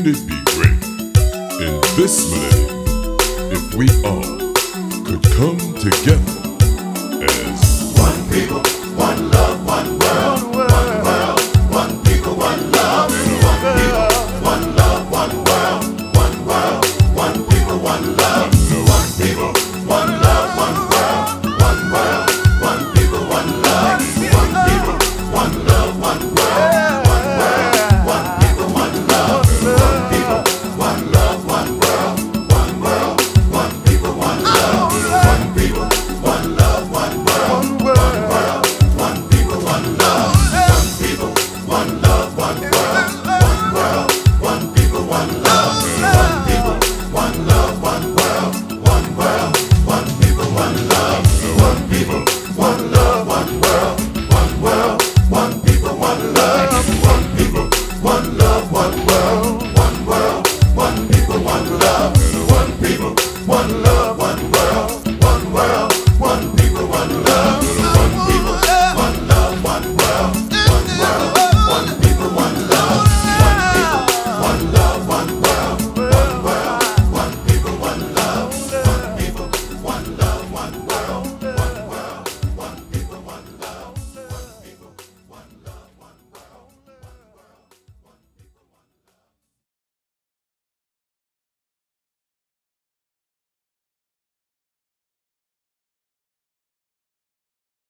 Wouldn't it be great in this millennium if we all could come together